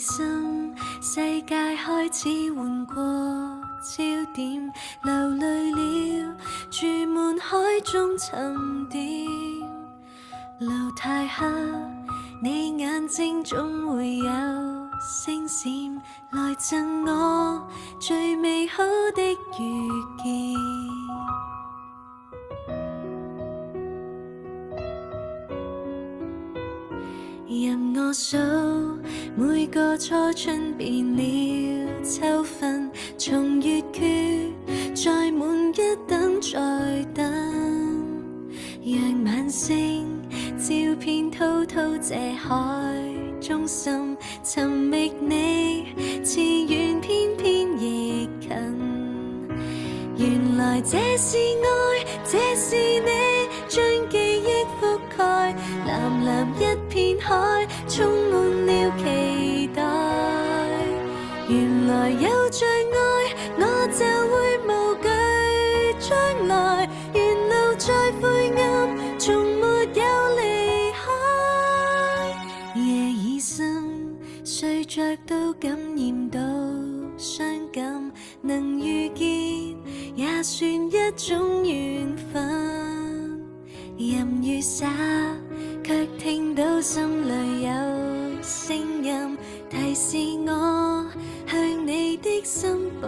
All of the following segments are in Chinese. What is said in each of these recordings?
心，世界开始换过焦点，流泪了，住满海中沉淀。路太黑，你眼睛总会有星闪，来赠我最美好的遇见。任我数每个初春变了秋分，从月缺再满一等再等，让晚星照遍滔滔这海中心，寻觅你，似远偏偏亦近。原来这是爱，这是你，将记忆复蓝蓝一片海，充满了期待。原来有着爱，我就会无惧将来。沿路再灰暗，从没有离开。夜已深，睡着都感染到伤感，能遇见也算一种提示我向你的心步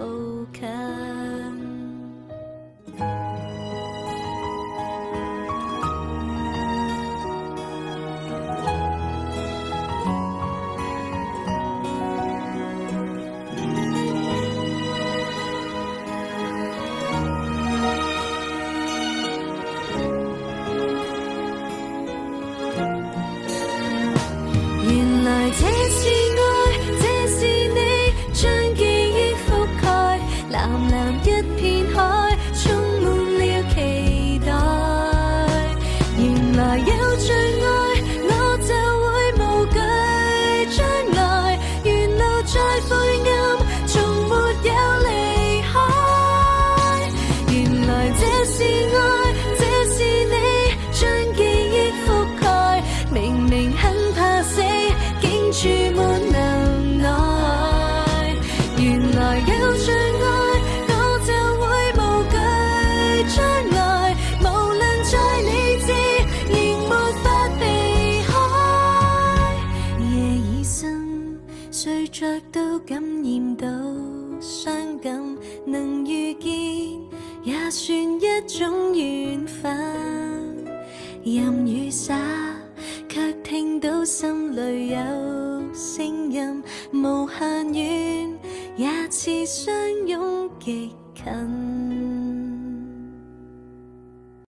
着都感染到伤感，能遇见也算一种缘分。任雨洒，却听到心里有声音，无限远，也似相拥极近。